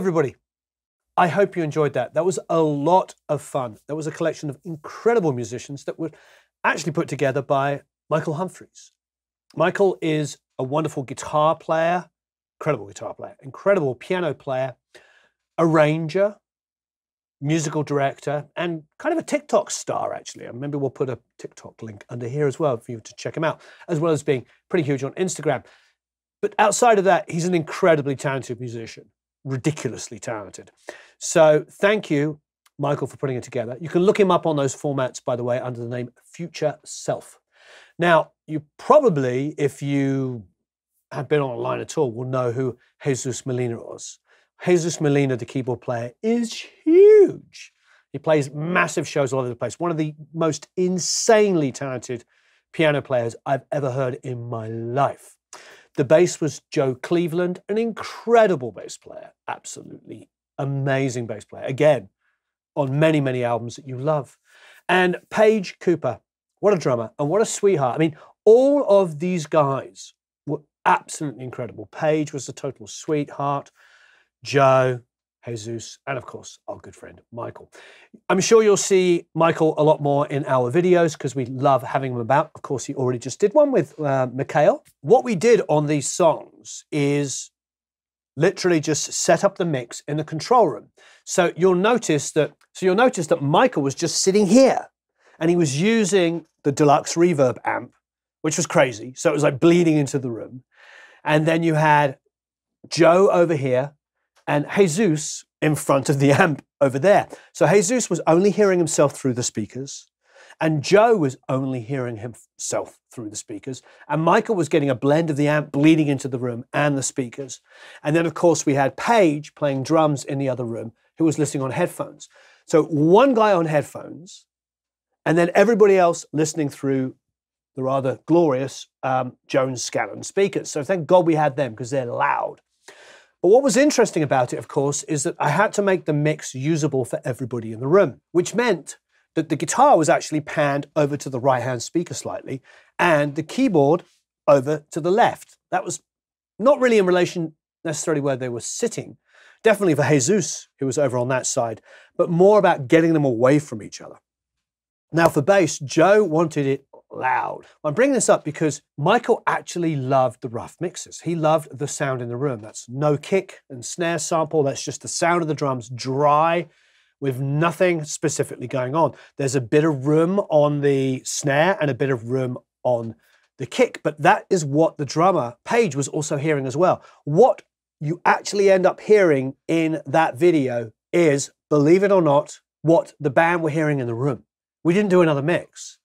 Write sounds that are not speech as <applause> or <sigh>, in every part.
Everybody. I hope you enjoyed that. That was a lot of fun. That was a collection of incredible musicians that were actually put together by Michael Humphries. Michael is a wonderful guitar player, incredible guitar player, incredible piano player, arranger, musical director, and kind of a TikTok star, actually. And maybe we'll put a TikTok link under here as well for you to check him out, as well as being pretty huge on Instagram. But outside of that, he's an incredibly talented musician, ridiculously talented. So thank you, Michael, for putting it together. You can look him up on those formats, by the way, under the name Future Self. Now, you probably, if you have been online at all, will know who Jesus Molina was. Jesus Molina, the keyboard player, is huge. He plays massive shows all over the place. One of the most insanely talented piano players I've ever heard in my life. The bass was Joe Cleveland, an incredible bass player, absolutely amazing bass player. Again, on many, many albums that you love. And Payge Cooper, what a drummer and what a sweetheart. I mean, all of these guys were absolutely incredible. Paige was a total sweetheart. Joe, Jesus, and of course, our good friend Michael. I'm sure you'll see Michael a lot more in our videos because we love having him about. Of course, he already just did one with uh, Mikhail. What we did on these songs is literally just set up the mix in the control room. So you'll notice that so you'll notice that Michael was just sitting here and he was using the deluxe reverb amp, which was crazy. So it was like bleeding into the room. And then you had Joe over here and Jesus in front of the amp over there. So Jesus was only hearing himself through the speakers, and Joe was only hearing himself through the speakers, and Michael was getting a blend of the amp bleeding into the room and the speakers. And then, of course, we had Payge playing drums in the other room who was listening on headphones. So one guy on headphones, and then everybody else listening through the rather glorious um, Jones Scanlon speakers. So thank God we had them because they're loud. But what was interesting about it, of course, is that I had to make the mix usable for everybody in the room, which meant that the guitar was actually panned over to the right hand speaker slightly and the keyboard over to the left. That was not really in relation necessarily where they were sitting, definitely for Jesus, who was over on that side, but more about getting them away from each other. Now, for bass, Joe wanted it loud. I'm bringing this up because Michael actually loved the rough mixes. He loved the sound in the room. That's no kick and snare sample. That's just the sound of the drums dry with nothing specifically going on. There's a bit of room on the snare and a bit of room on the kick, but that is what the drummer, Payge, was also hearing as well. What you actually end up hearing in that video is, believe it or not, what the band were hearing in the room. We didn't do another mix.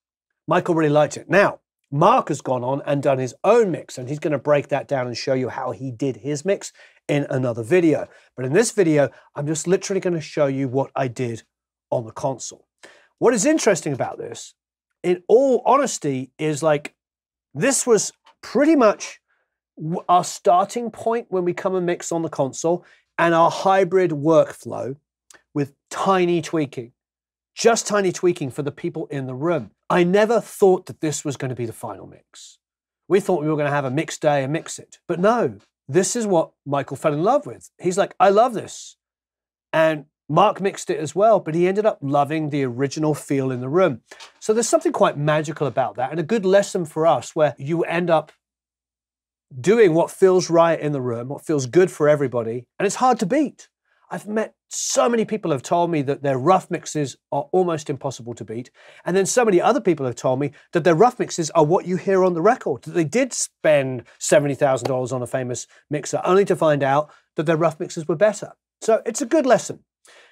Michael really liked it. Now, Mark has gone on and done his own mix, and he's going to break that down and show you how he did his mix in another video. But in this video, I'm just literally going to show you what I did on the console. What is interesting about this, in all honesty, is like this was pretty much our starting point when we come and mix on the console and our hybrid workflow with tiny tweaking just tiny tweaking for the people in the room. I never thought that this was going to be the final mix. We thought we were going to have a mix day and mix it. But no, this is what Michael fell in love with. He's like, I love this. And Mark mixed it as well, but he ended up loving the original feel in the room. So there's something quite magical about that and a good lesson for us where you end up doing what feels right in the room, what feels good for everybody, and it's hard to beat. I've met so many people have told me that their rough mixes are almost impossible to beat. And then so many other people have told me that their rough mixes are what you hear on the record. That they did spend $70,000 on a famous mixer only to find out that their rough mixes were better. So it's a good lesson.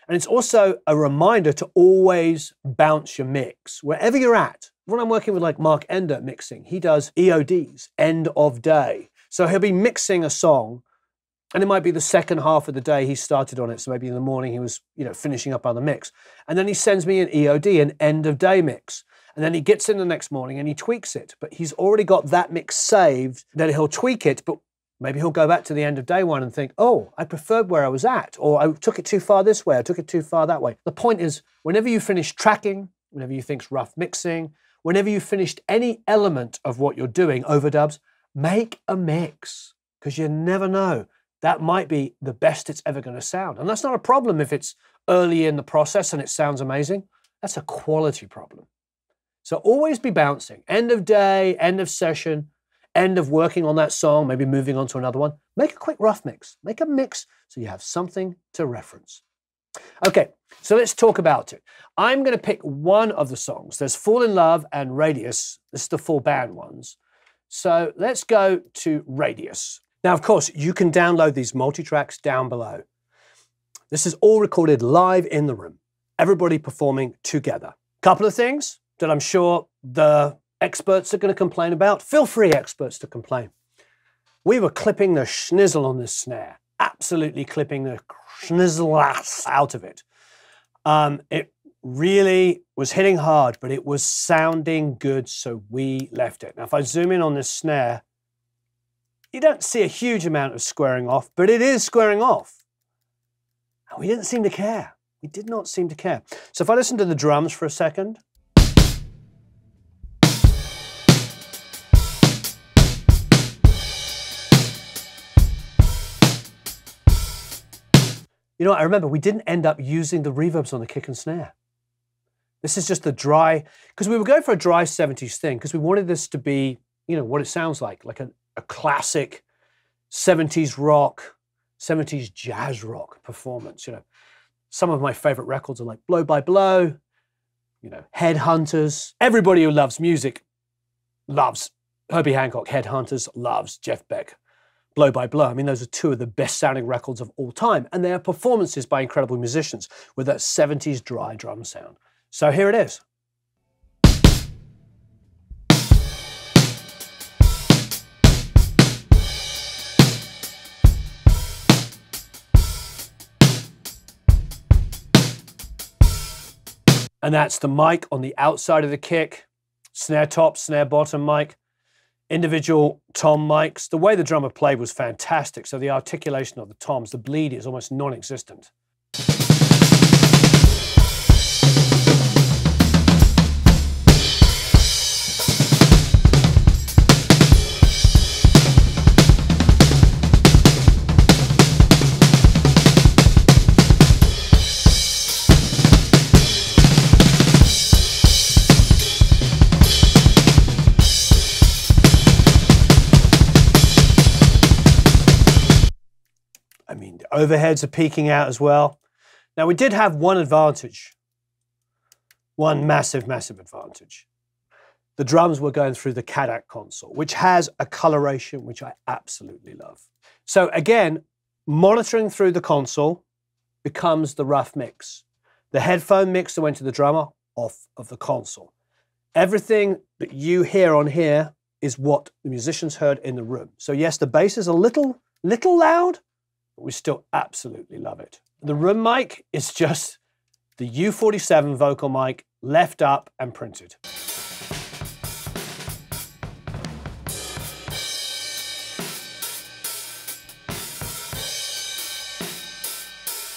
And it's also a reminder to always bounce your mix wherever you're at. When I'm working with like Mark Ender mixing, he does EODs, end of day. So he'll be mixing a song and it might be the second half of the day he started on it. So maybe in the morning he was, you know, finishing up on the mix. And then he sends me an EOD, an end of day mix. And then he gets in the next morning and he tweaks it. But he's already got that mix saved. Then he'll tweak it, but maybe he'll go back to the end of day one and think, oh, I preferred where I was at, or I took it too far this way, I took it too far that way. The point is, whenever you finish tracking, whenever you think rough mixing, whenever you finished any element of what you're doing, overdubs, make a mix because you never know that might be the best it's ever going to sound. And that's not a problem if it's early in the process and it sounds amazing. That's a quality problem. So always be bouncing. End of day, end of session, end of working on that song, maybe moving on to another one. Make a quick rough mix. Make a mix so you have something to reference. Okay, so let's talk about it. I'm going to pick one of the songs. There's Fall in Love and Radius. This is the full band ones. So let's go to Radius. Now, of course, you can download these multi-tracks down below. This is all recorded live in the room, everybody performing together. Couple of things that I'm sure the experts are going to complain about. Feel free, experts, to complain. We were clipping the schnizzle on this snare, absolutely clipping the schnizzle out of it. Um, it really was hitting hard, but it was sounding good, so we left it. Now, if I zoom in on this snare, you don't see a huge amount of squaring off, but it is squaring off. And we didn't seem to care. We did not seem to care. So if I listen to the drums for a second, You know, I remember we didn't end up using the reverbs on the kick and snare. This is just the dry, because we were going for a dry 70s thing, because we wanted this to be, you know, what it sounds like, like a, a classic 70s rock, 70s jazz rock performance. You know, some of my favorite records are like Blow by Blow, you know, Headhunters. Everybody who loves music loves Herbie Hancock. Headhunters loves Jeff Beck. Blow by Blow. I mean, those are two of the best sounding records of all time, and they are performances by incredible musicians with that 70s dry drum sound. So here it is. And that's the mic on the outside of the kick, snare top, snare bottom mic, individual tom mics. The way the drummer played was fantastic, so the articulation of the toms, the bleed is almost non-existent. Overheads are peaking out as well. Now we did have one advantage, one massive, massive advantage. The drums were going through the Cadac console, which has a coloration which I absolutely love. So again, monitoring through the console becomes the rough mix. The headphone mix that went to the drummer, off of the console. Everything that you hear on here is what the musicians heard in the room. So yes, the bass is a little, little loud, but we still absolutely love it. The room mic is just the U47 vocal mic left up and printed.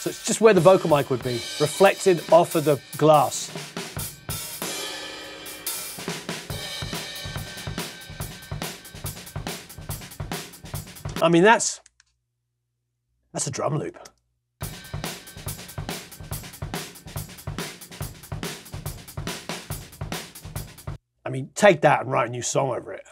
So it's just where the vocal mic would be, reflected off of the glass. I mean, that's that's a drum loop. I mean, take that and write a new song over it.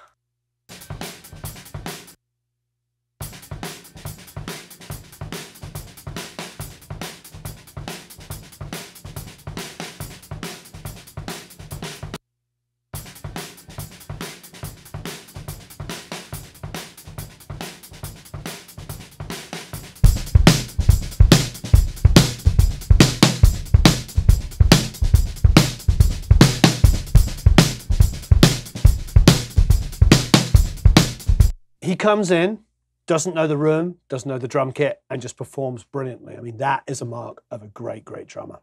Comes in, doesn't know the room, doesn't know the drum kit, and just performs brilliantly. I mean, that is a mark of a great, great drummer.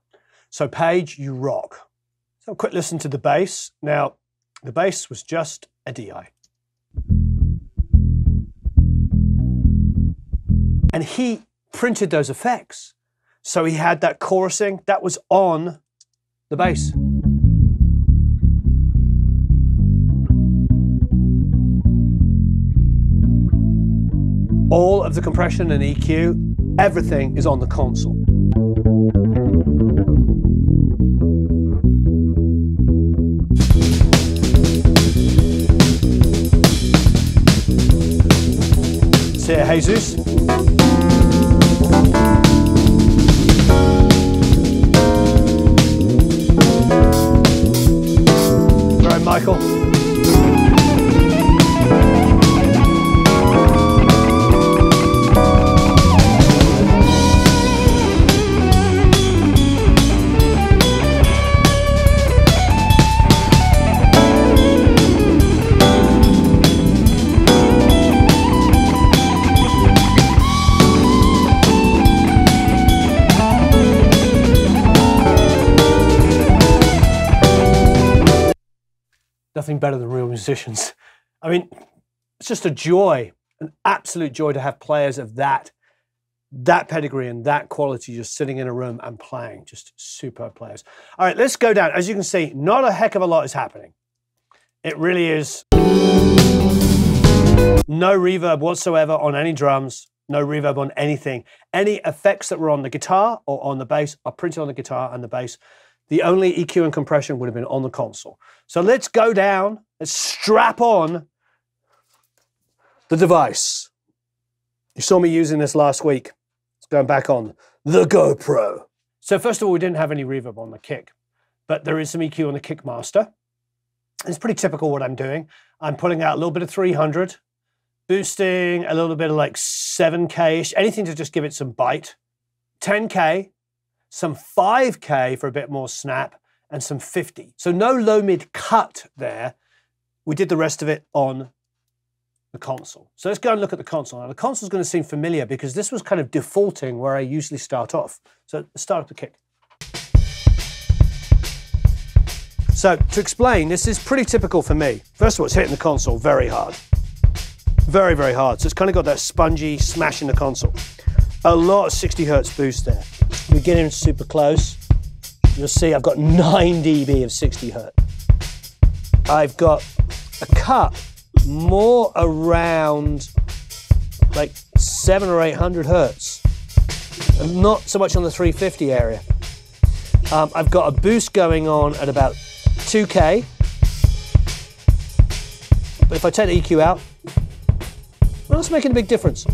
So, Payge, you rock. So, quick listen to the bass. Now, the bass was just a DI. And he printed those effects. So, he had that chorusing that was on the bass. All of the compression and EQ, everything is on the console. See Jesus? Right, Michael. Better than real musicians. I mean, it's just a joy, an absolute joy to have players of that that pedigree and that quality just sitting in a room and playing. Just superb players. All right, let's go down. As you can see, not a heck of a lot is happening. It really is no reverb whatsoever on any drums, no reverb on anything. Any effects that were on the guitar or on the bass are printed on the guitar and the bass. The only EQ and compression would have been on the console. So let's go down, let's strap on the device. You saw me using this last week. It's going back on the GoPro. So first of all, we didn't have any reverb on the kick, but there is some EQ on the Kickmaster. It's pretty typical what I'm doing. I'm pulling out a little bit of 300, boosting a little bit of like 7K-ish, anything to just give it some bite. 10K, some 5K for a bit more snap, and some 50. So no low mid cut there. We did the rest of it on the console. So let's go and look at the console. Now the console is going to seem familiar because this was kind of defaulting where I usually start off. So let's start up the kick. So to explain, this is pretty typical for me. First of all, it's hitting the console very hard. Very, very hard. So it's kind of got that spongy smash in the console. A lot of 60 hertz boost there. We get in super close. You'll see I've got 9 dB of 60 hertz. I've got a cut more around like seven or 800 hertz. And not so much on the 350 area. Um, I've got a boost going on at about 2K. But if I take the EQ out, well, it's making a big difference.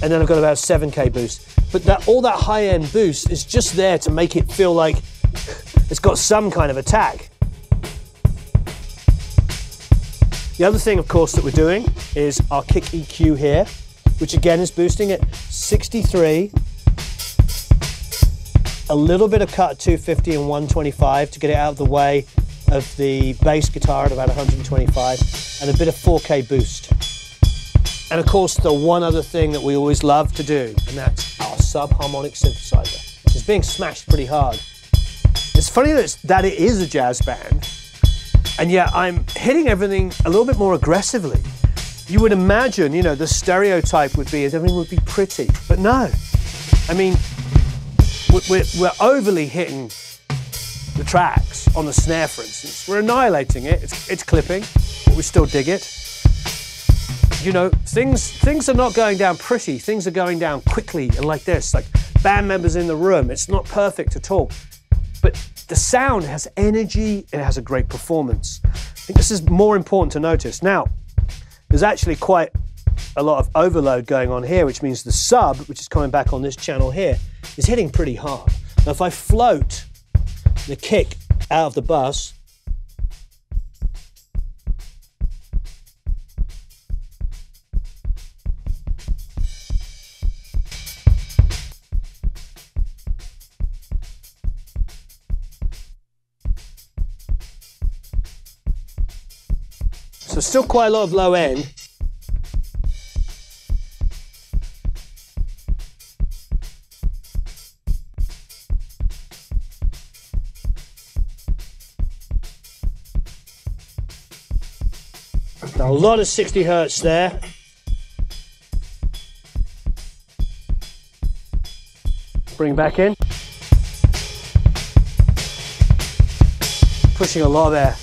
And then I've got about 7K boost. But that all that high end boost is just there to make it feel like it's got some kind of attack. The other thing, of course, that we're doing is our kick EQ here, which again is boosting at 63. A little bit of cut at 250 and 125 to get it out of the way of the bass guitar at about 125, and a bit of 4K boost. And of course, the one other thing that we always love to do, and that's our subharmonic synthesizer, which is being smashed pretty hard. It's funny that, it's, that it is a jazz band, and yet I'm hitting everything a little bit more aggressively. You would imagine, you know, the stereotype would be is everything would be pretty, but no. I mean, we're, we're overly hitting the tracks on the snare, for instance. We're annihilating it. It's, it's clipping, but we still dig it. You know, things things are not going down pretty. Things are going down quickly and like this, like band members in the room. It's not perfect at all, but the sound has energy it has a great performance. I think this is more important to notice. Now, there's actually quite a lot of overload going on here, which means the sub, which is coming back on this channel here, is hitting pretty hard. Now, if I float the kick out of the bus, So still quite a lot of low end. Now, a lot of 60 hertz there. Bring back in. Pushing a lot there.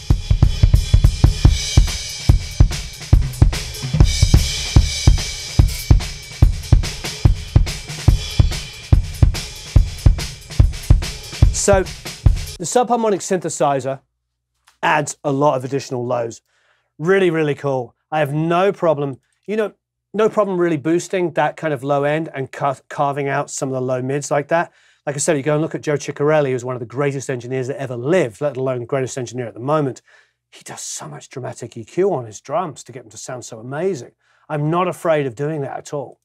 So the subharmonic synthesizer adds a lot of additional lows. Really, really cool. I have no problem, you know, no problem really boosting that kind of low end and car carving out some of the low mids like that. Like I said, you go and look at Joe Chiccarelli, who's one of the greatest engineers that ever lived, let alone greatest engineer at the moment. He does so much dramatic EQ on his drums to get them to sound so amazing. I'm not afraid of doing that at all.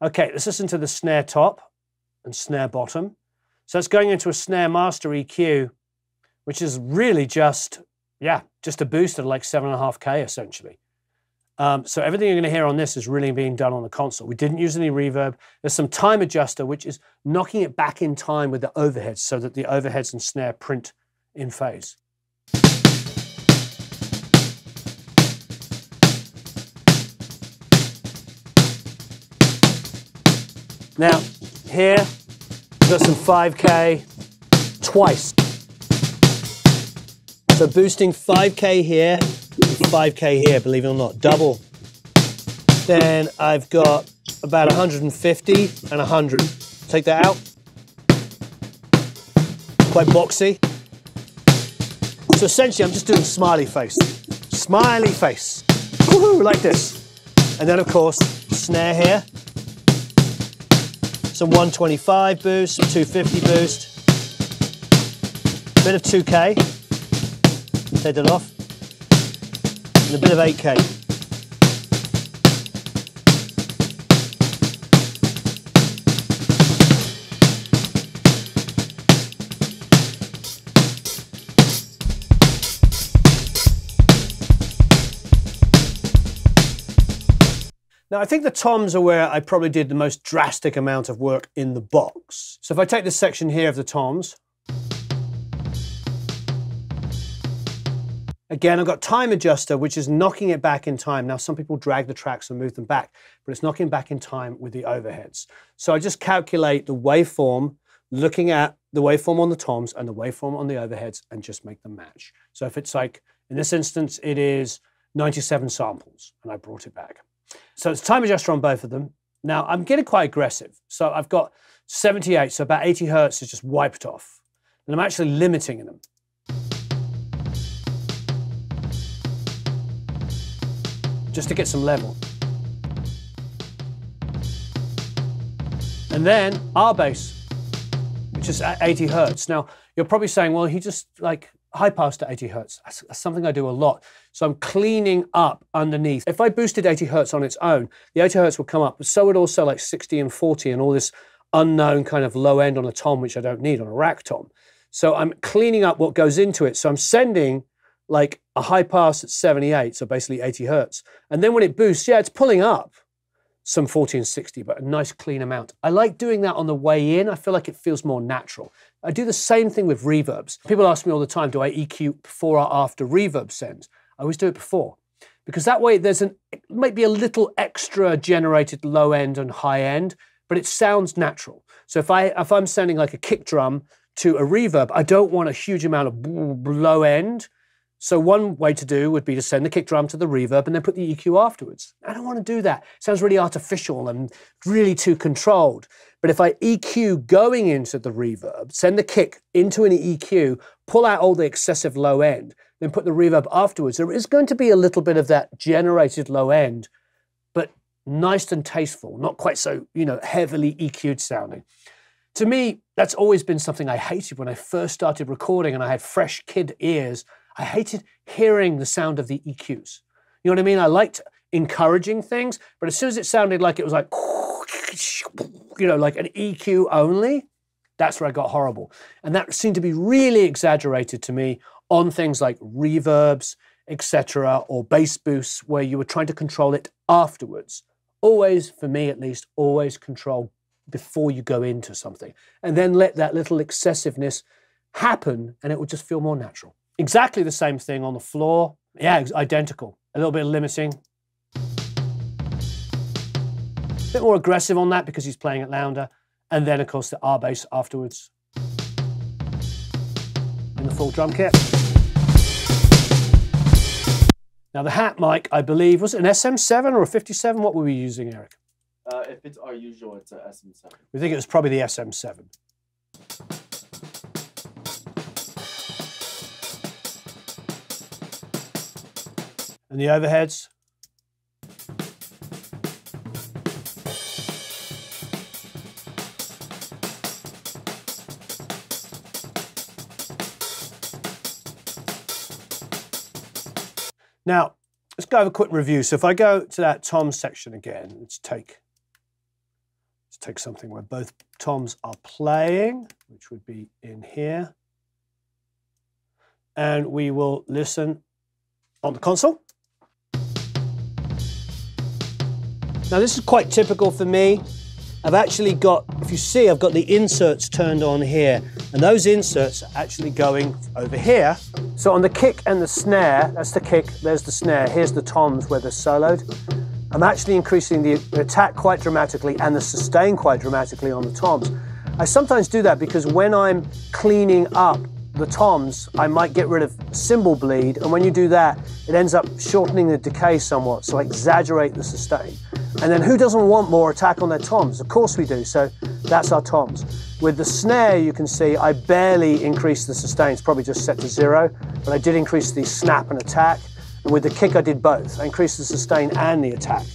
Okay, let's listen to the snare top and snare bottom. So it's going into a snare master EQ, which is really just, yeah, just a boost at like 7.5K essentially. Um, so everything you're going to hear on this is really being done on the console. We didn't use any reverb. There's some time adjuster, which is knocking it back in time with the overheads so that the overheads and snare print in phase. Now, here, got some 5K twice. So boosting 5K here 5K here, believe it or not, double. Then I've got about 150 and 100. Take that out. Quite boxy. So essentially, I'm just doing smiley face. Smiley face. Woohoo, like this. And then, of course, snare here some 125 boost, 250 boost, A bit of 2K, take it off, and a bit of 8K. Now, I think the toms are where I probably did the most drastic amount of work in the box. So if I take this section here of the toms, Again, I've got time adjuster, which is knocking it back in time. Now, some people drag the tracks and move them back, but it's knocking back in time with the overheads. So I just calculate the waveform, looking at the waveform on the toms and the waveform on the overheads and just make them match. So if it's like, in this instance, it is 97 samples and I brought it back. So it's time adjuster on both of them. Now I'm getting quite aggressive. So I've got 78, so about 80 hertz is just wiped off. And I'm actually limiting them. Just to get some level. And then our bass, which is at 80 hertz. Now you're probably saying, well, he just like high pass to 80 hertz. That's, that's, something I do a lot. So I'm cleaning up underneath. If I boosted 80 hertz on its own, the 80 hertz would come up, but so would also like 60 and 40 and all this unknown kind of low end on a tom, which I don't need on a rack tom. So I'm cleaning up what goes into it. So I'm sending like a high pass at 78, so basically 80 hertz. And then when it boosts, yeah, it's pulling up some 40 and 60, but a nice clean amount. I like doing that on the way in. I feel like it feels more natural. I do the same thing with reverbs. People ask me all the time, do I EQ before or after reverb sends? I always do it before because that way there's an, it might be a little extra generated low end and high end, but it sounds natural. So if, I, if I'm sending like a kick drum to a reverb, I don't want a huge amount of low end so one way to do would be to send the kick drum to the reverb and then put the EQ afterwards. I don't want to do that. It sounds really artificial and really too controlled. But if I EQ going into the reverb, send the kick into an EQ, pull out all the excessive low end, then put the reverb afterwards, there is going to be a little bit of that generated low end, but nice and tasteful, not quite so, you know, heavily EQ'd sounding. To me, that's always been something I hated when I first started recording and I had fresh kid ears I hated hearing the sound of the EQs. You know what I mean? I liked encouraging things, but as soon as it sounded like it was like, <laughs> you know, like an EQ only, that's where I got horrible. And that seemed to be really exaggerated to me on things like reverbs, etc., or bass boosts, where you were trying to control it afterwards. Always, for me at least, always control before you go into something. And then let that little excessiveness happen, and it would just feel more natural. Exactly the same thing on the floor. Yeah, identical. A little bit of limiting. A bit more aggressive on that because he's playing at Lounder. And then, of course, the RBass afterwards. in the full drum kit. Now, the hat mic, I believe, was an SM7 or a 57? What were we using, Eric? Uh, if it's our usual, it's a SM7. We think it was probably the SM7. And the overheads? Now, let's go have a quick review. So if I go to that tom section again, let's take, let's take something where both toms are playing, which would be in here. And we will listen on the console. Now this is quite typical for me. I've actually got, if you see, I've got the inserts turned on here, and those inserts are actually going over here. So on the kick and the snare, that's the kick, there's the snare, here's the toms where they're soloed. I'm actually increasing the attack quite dramatically and the sustain quite dramatically on the toms. I sometimes do that because when I'm cleaning up the toms, I might get rid of cymbal bleed, and when you do that, it ends up shortening the decay somewhat, so I exaggerate the sustain. And then who doesn't want more attack on their toms? Of course we do, so that's our toms. With the snare, you can see I barely increased the sustain, it's probably just set to zero, but I did increase the snap and attack. And with the kick, I did both. I increased the sustain and the attack.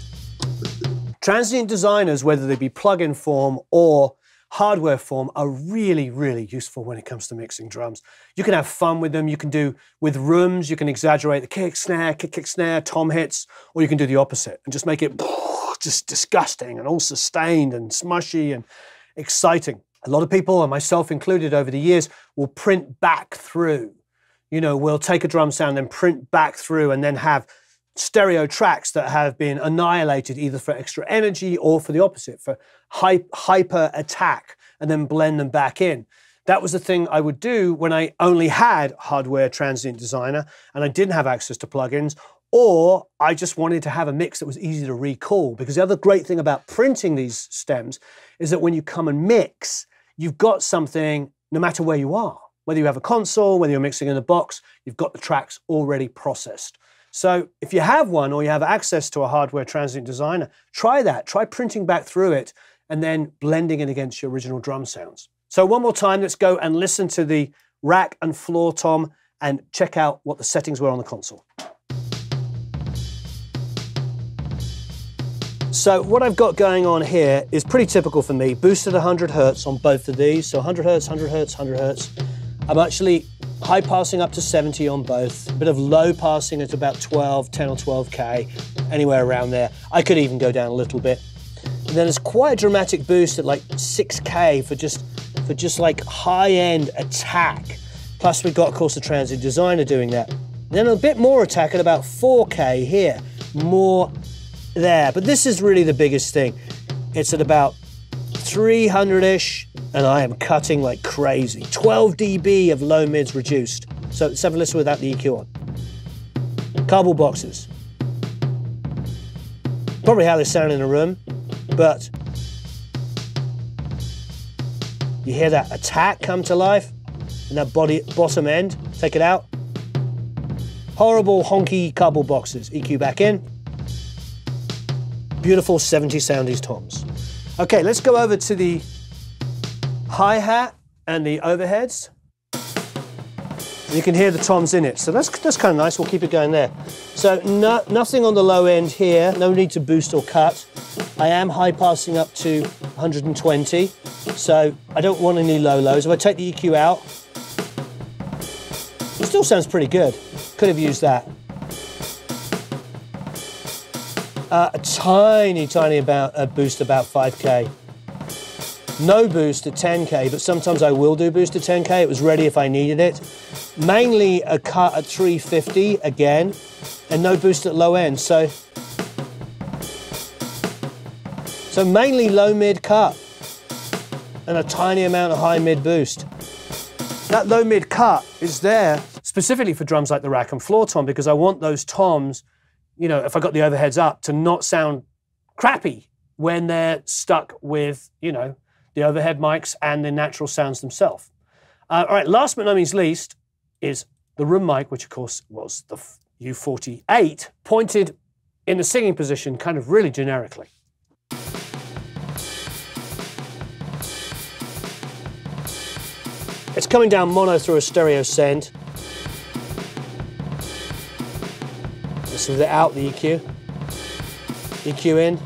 Transient designers, whether they be plug-in form or hardware form are really, really useful when it comes to mixing drums. You can have fun with them. You can do with rooms, you can exaggerate the kick, snare, kick, kick, snare, tom hits, or you can do the opposite and just make it <laughs> just disgusting and all sustained and smushy and exciting. A lot of people, and myself included over the years, will print back through. You know, we'll take a drum sound and print back through and then have stereo tracks that have been annihilated either for extra energy or for the opposite, for hyper attack, and then blend them back in. That was the thing I would do when I only had hardware transient designer and I didn't have access to plugins, or I just wanted to have a mix that was easy to recall. Because the other great thing about printing these stems is that when you come and mix, you've got something no matter where you are. Whether you have a console, whether you're mixing in a box, you've got the tracks already processed. So if you have one or you have access to a hardware transient designer, try that. Try printing back through it and then blending it against your original drum sounds. So one more time, let's go and listen to the rack and floor tom and check out what the settings were on the console. So what I've got going on here is pretty typical for me. Boosted 100 hertz on both of these. So 100 hertz, 100 hertz, 100 hertz. I'm actually high passing up to 70 on both, a bit of low passing at about 12, 10 or 12K, anywhere around there. I could even go down a little bit. And then there's quite a dramatic boost at like 6K for just, for just like high-end attack. Plus we've got, of course, the Transient Designer doing that. Then a bit more attack at about 4K here, more there. But this is really the biggest thing. It's at about 300-ish, and I am cutting like crazy. 12 dB of low mids reduced. So let's have a listen without the EQ on. Cardboard boxes. Probably how they sound in a room, but you hear that attack come to life in that body bottom end. Take it out. Horrible honky cardboard boxes. EQ back in. Beautiful 70 soundies toms. Okay, let's go over to the hi-hat and the overheads. You can hear the toms in it, so that's, that's kind of nice. We'll keep it going there. So no, nothing on the low end here, no need to boost or cut. I am high passing up to 120, so I don't want any low lows. If I take the EQ out, it still sounds pretty good. Could have used that. Uh, a tiny, tiny about a boost about 5k. No boost at 10k, but sometimes I will do boost at 10k. It was ready if I needed it. Mainly a cut at 350 again, and no boost at low end. So, so mainly low mid cut, and a tiny amount of high mid boost. That low mid cut is there specifically for drums like the rack and floor tom because I want those toms you know, if I got the overheads up, to not sound crappy when they're stuck with, you know, the overhead mics and the natural sounds themselves. Uh, all right, last but not means least is the room mic, which of course was the U48, pointed in the singing position kind of really generically. It's coming down mono through a stereo send. This without the EQ. EQ in.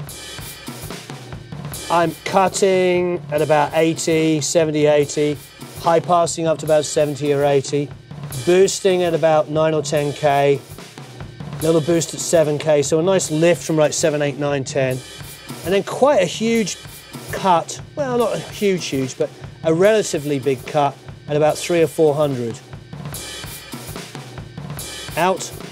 I'm cutting at about 80, 70, 80, high passing up to about 70 or 80, boosting at about 9 or 10k, little boost at 7k, so a nice lift from like 7, 8, 9, 10, and then quite a huge cut, well, not a huge, huge, but a relatively big cut at about 3 or 400. Out.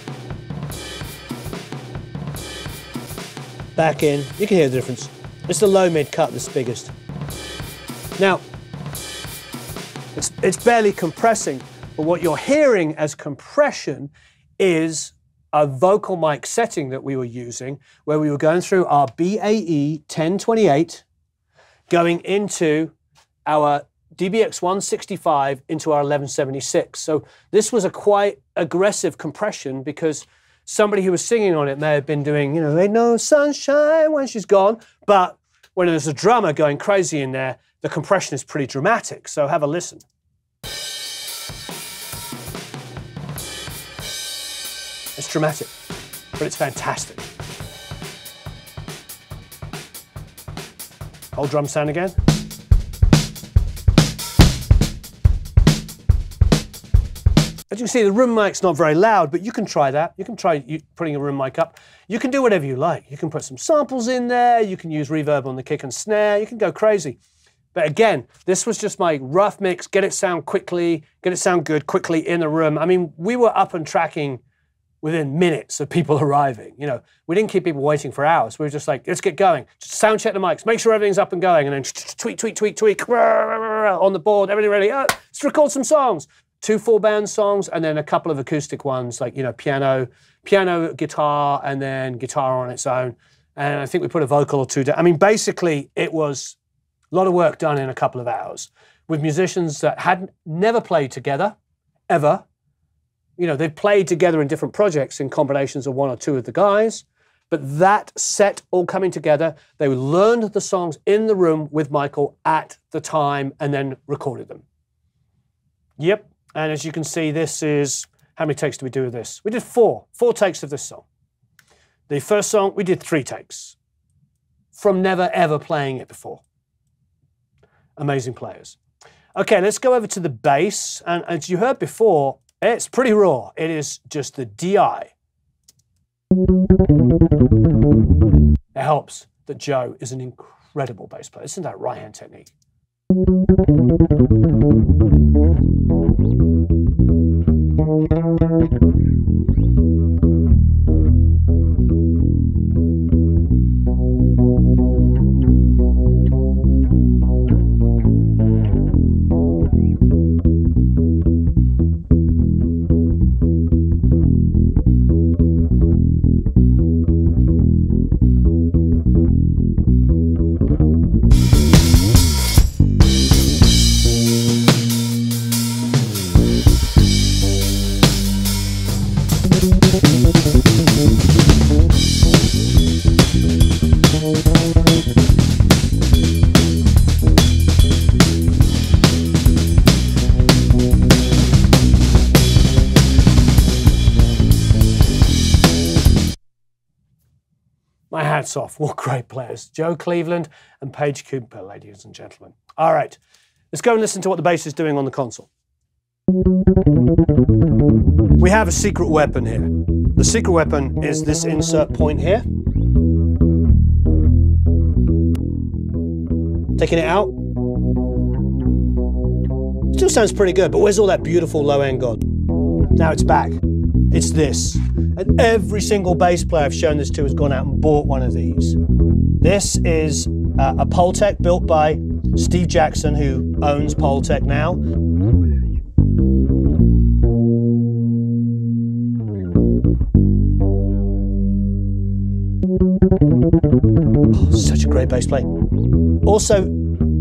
Back in. You can hear the difference. It's the low mid cut that's biggest. Now, it's, it's barely compressing, but what you're hearing as compression is a vocal mic setting that we were using where we were going through our BAE 1028, going into our DBX 165 into our 1176. So this was a quite aggressive compression because somebody who was singing on it may have been doing, you know, ain't no sunshine when she's gone. But when there's a drummer going crazy in there, the compression is pretty dramatic. So have a listen. It's dramatic, but it's fantastic. Old drum sound again. As you can see, the room mic's not very loud, but you can try that. You can try putting a room mic up. You can do whatever you like. You can put some samples in there. You can use reverb on the kick and snare. You can go crazy. But again, this was just my rough mix, get it sound quickly, get it sound good quickly in the room. I mean, we were up and tracking within minutes of people <laughs> arriving. You know, we didn't keep people waiting for hours. We were just like, let's get going. Just sound check the mics, make sure everything's up and going, and then tweak, tweak, tweak, tweak <laughs> on the board, everything ready. Uh, let's record some songs two full band songs and then a couple of acoustic ones like you know piano piano guitar and then guitar on its own. And i think we put a vocal or two down. I mean basically it was a lot of work done in a couple of hours with musicians that had never played together ever. You know they've played together in different projects in combinations of one or two of the guys but that set all coming together they learned the songs in the room with michael at the time and then recorded them. Yep and as you can see, this is, how many takes do we do with this? We did four, four takes of this song. The first song, we did three takes from never ever playing it before. Amazing players. Okay, let's go over to the bass. And as you heard before, it's pretty raw. It is just the DI. It helps that Joe is an incredible bass player. Isn't that right hand technique? Thank you. Off. What great players. Joe Cleveland and Payge Cooper, ladies and gentlemen. All right, let's go and listen to what the bass is doing on the console. We have a secret weapon here. The secret weapon is this insert point here. Taking it out. Still sounds pretty good, but where's all that beautiful low end gone? Now it's back. It's this. And every single bass player I've shown this to has gone out and bought one of these. This is uh, a Pultec built by Steve Jackson, who owns Pultec now. Oh, such a great bass player. Also,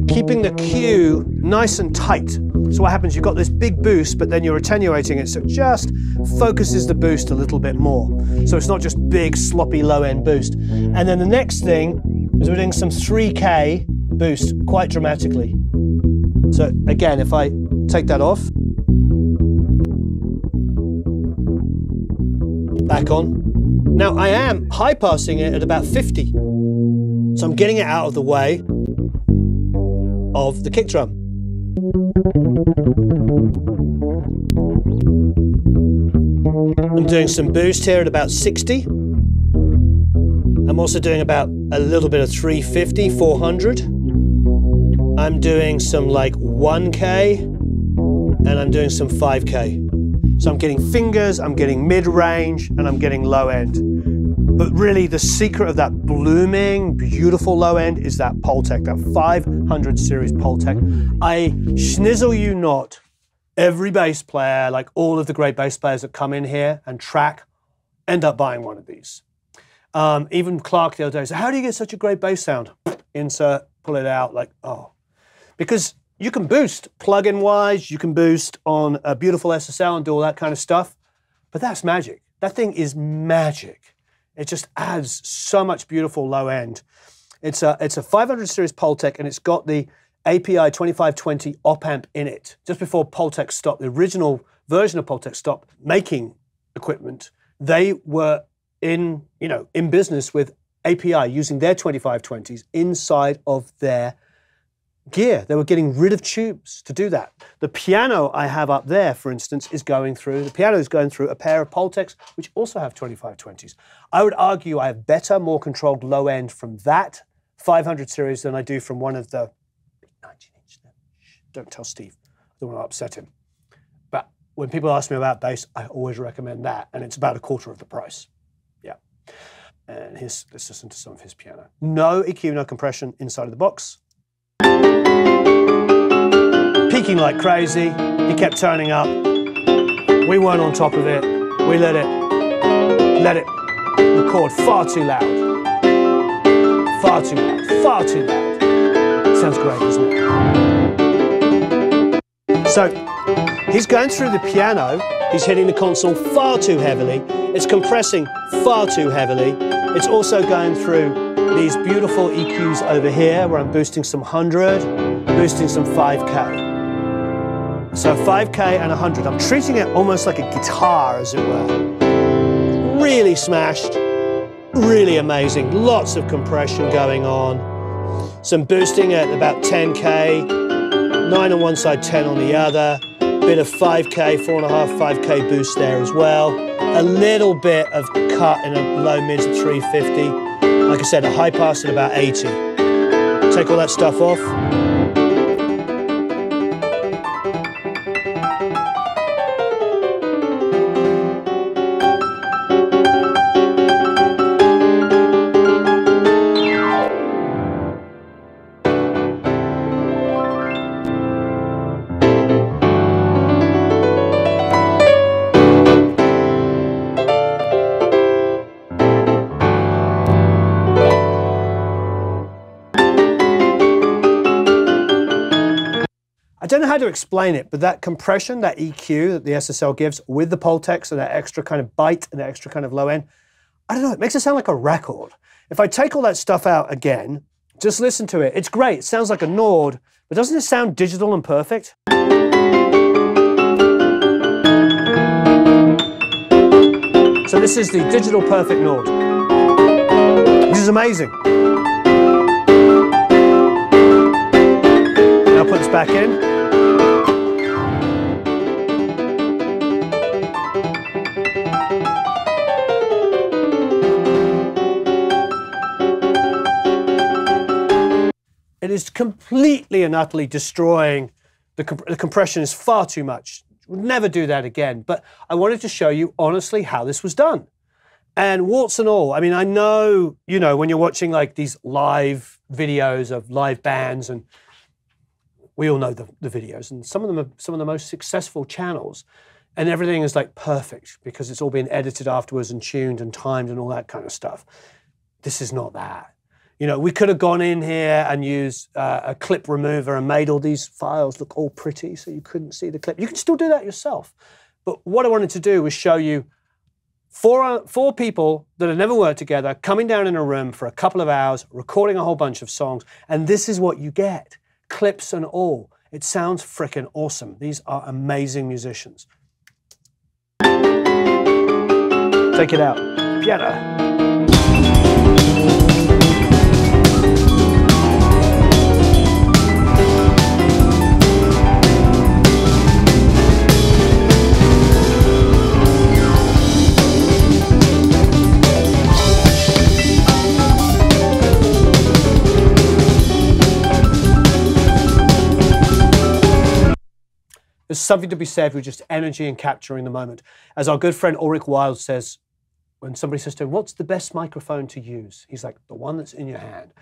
keeping the cue nice and tight. So what happens, you've got this big boost, but then you're attenuating it, so just focuses the boost a little bit more. So it's not just big, sloppy, low-end boost. And then the next thing is we're doing some 3K boost quite dramatically. So again, if I take that off, back on, Now I am high passing it at about 50. So I'm getting it out of the way of the kick drum. I'm doing some boost here at about 60. I'm also doing about a little bit of 350, 400. I'm doing some like 1K and I'm doing some 5K. So I'm getting fingers, I'm getting mid range, and I'm getting low end. But really, the secret of that blooming, beautiful low end is that Pultec, that 500 series Pultec. I schnizzle you not, every bass player, like all of the great bass players that come in here and track, end up buying one of these. Um, even Clark the other day said, How do you get such a great bass sound? Insert, pull it out, like, oh. Because you can boost plug-in wise, you can boost on a beautiful SSL and do all that kind of stuff, but that's magic. That thing is magic. It just adds so much beautiful low end. It's a, it's a 500 series Pultec and it's got the API 2520 op amp in it. Just before Pultec stopped, the original version of Pultec stopped making equipment, they were in, you know, in business with API using their 2520s inside of their gear. They were getting rid of tubes to do that. The piano I have up there, for instance, is going through, the piano is going through a pair of Pultecs, which also have 2520s. I would argue I have better, more controlled low end from that 500 series than I do from one of the 19 inch. Don't tell Steve. I don't want to upset him. But when people ask me about bass, I always recommend that, and it's about a quarter of the price. Yeah. And his, let's listen to some of his piano. No EQ, no compression inside of the box peaking like crazy. He kept turning up. We weren't on top of it. We let it, let it record far too loud. Far too loud. Far too loud. Sounds great, doesn't it? So he's going through the piano. He's hitting the console far too heavily. It's compressing far too heavily. It's also going through these beautiful EQs over here where I'm boosting some 100, boosting some 5K. So 5K and 100. I'm treating it almost like a guitar, as it were. Really smashed, really amazing. Lots of compression going on. Some boosting at about 10K, 9 on one side, 10 on the other. Bit of 5K, 4.5, 5K boost there as well. A little bit of cut in a low mids at 350. Like I said, a high pass at about 80. Take all that stuff off. How to explain it, but that compression, that EQ that the SSL gives with the Pultecs and that extra kind of bite and that extra kind of low end, I don't know, it makes it sound like a record. If I take all that stuff out again, just listen to it. It's great. It sounds like a Nord, but doesn't it sound digital and perfect? So this is the digital perfect Nord. This is amazing. Now put this back in. Is completely and utterly destroying the, comp the compression is far too much. we'd never do that again. But I wanted to show you honestly how this was done. And warts and all, I mean, I know, you know, when you're watching like these live videos of live bands, and we all know the, the videos, and some of them are some of the most successful channels, and everything is like perfect because it's all been edited afterwards and tuned and timed and all that kind of stuff. This is not that. You know, we could have gone in here and used uh, a clip remover and made all these files look all pretty so you couldn't see the clip. You can still do that yourself. But what I wanted to do was show you four, uh, four people that have never worked together coming down in a room for a couple of hours, recording a whole bunch of songs, and this is what you get clips and all. It sounds freaking awesome. These are amazing musicians. Take it out. together. There's something to be said with just energy and capturing the moment. As our good friend Ulrich Wild says, when somebody says to him, What's the best microphone to use? He's like, The one that's in your hand.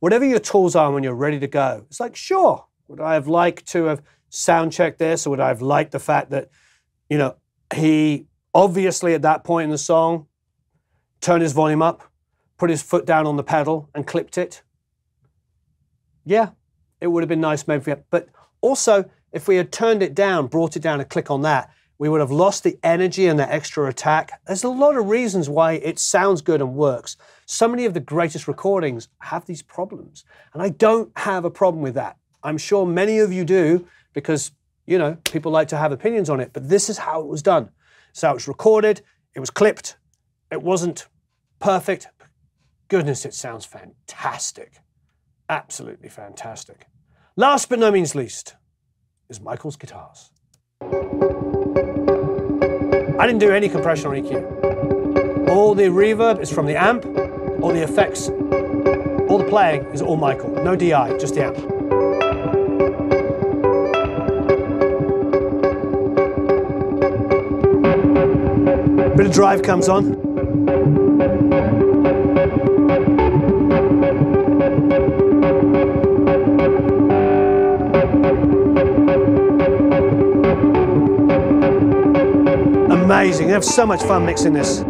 Whatever your tools are when you're ready to go, it's like, Sure, would I have liked to have sound checked this, or would I have liked the fact that, you know, he obviously at that point in the song turned his volume up, put his foot down on the pedal, and clipped it? Yeah, it would have been nice maybe, but also, if we had turned it down, brought it down, and click on that, we would have lost the energy and the extra attack. There's a lot of reasons why it sounds good and works. So many of the greatest recordings have these problems. And I don't have a problem with that. I'm sure many of you do because, you know, people like to have opinions on it. But this is how it was done. So it was recorded, it was clipped, it wasn't perfect. Goodness, it sounds fantastic. Absolutely fantastic. Last but no means least, is Michael's guitars. I didn't do any compression or EQ. All the reverb is from the amp, all the effects, all the playing is all Michael. No DI, just the amp. Bit of drive comes on. Amazing. I have so much fun mixing this.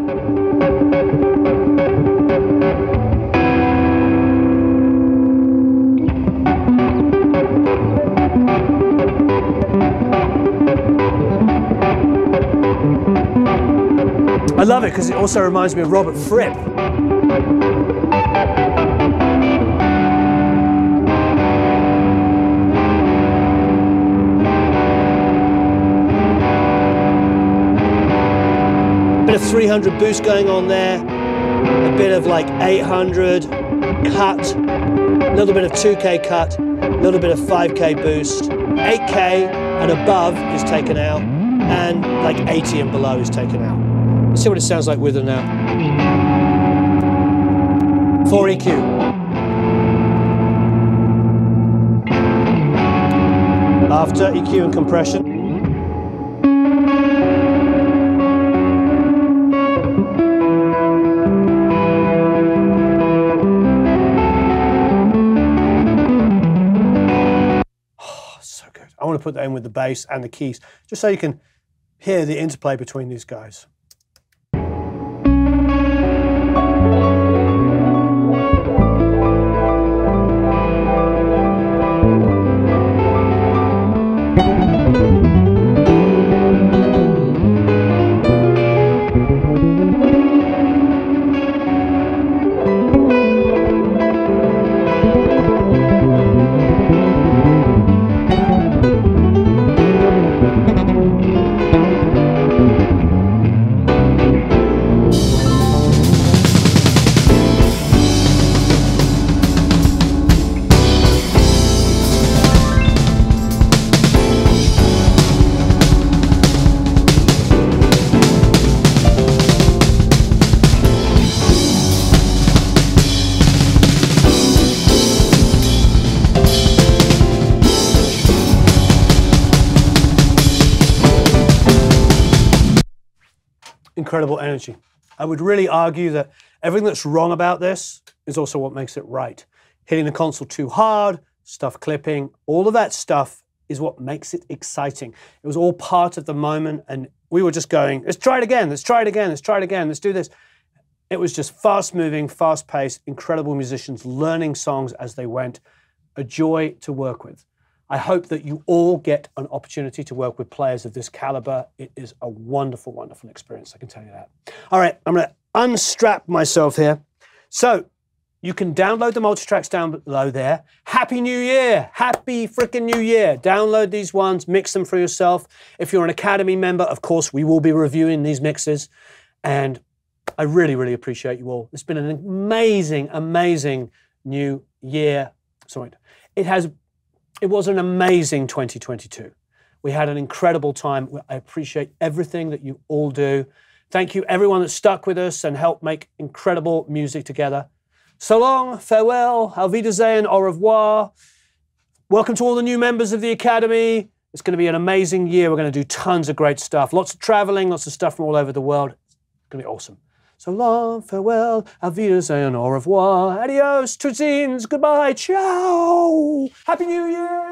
I love it because it also reminds me of Robert Fripp. Bit of 300 boost going on there, a bit of like 800 cut, a little bit of 2K cut, a little bit of 5K boost, 8K and above is taken out, and like 80 and below is taken out. Let's see what it sounds like with and out. 4 EQ. After EQ and compression. I want to put that in with the bass and the keys, just so you can hear the interplay between these guys. Incredible energy. I would really argue that everything that's wrong about this is also what makes it right. Hitting the console too hard, stuff clipping, all of that stuff is what makes it exciting. It was all part of the moment, and we were just going, let's try it again, let's try it again, let's try it again, let's do this. It was just fast moving, fast paced, incredible musicians learning songs as they went. A joy to work with. I hope that you all get an opportunity to work with players of this caliber. It is a wonderful, wonderful experience, I can tell you that. All right, I'm going to unstrap myself here. So you can download the multi-tracks down below there. Happy New Year! Happy freaking New Year! Download these ones, mix them for yourself. If you're an Academy member, of course, we will be reviewing these mixes. And I really, really appreciate you all. It's been an amazing, amazing new year. Sorry, it has. It was an amazing 2022. We had an incredible time. I appreciate everything that you all do. Thank you, everyone that stuck with us and helped make incredible music together. So long, farewell, auf Wiedersehen, au revoir. Welcome to all the new members of the Academy. It's going to be an amazing year. We're going to do tons of great stuff. Lots of traveling, lots of stuff from all over the world. It's going to be awesome. So long, farewell, auf Wiedersehen, au revoir, adios, tschüssins, goodbye, ciao, happy new year.